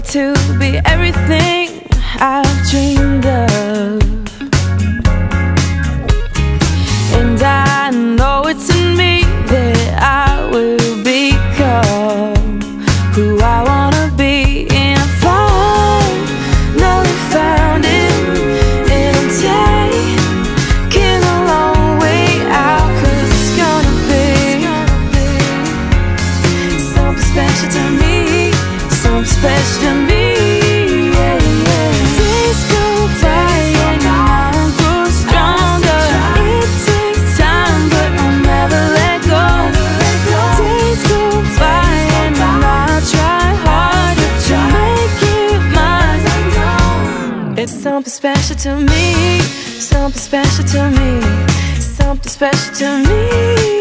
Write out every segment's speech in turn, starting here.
to be everything I've dreamed of. to me, something special to me, something special to me.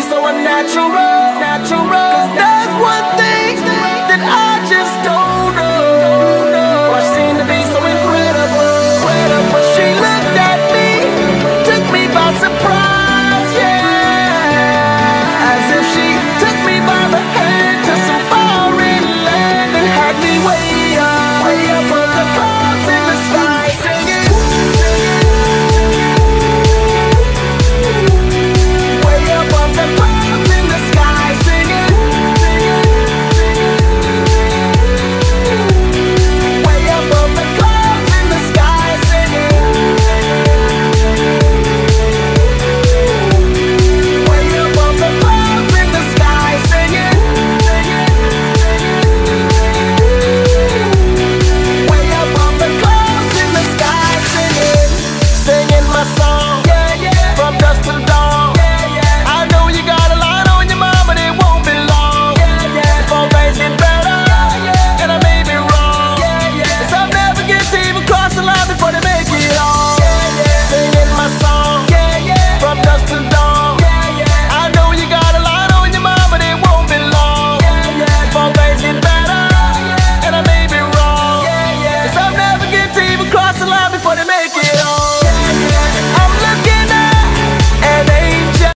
be so unnatural, natural. Cause that's one thing that I just don't.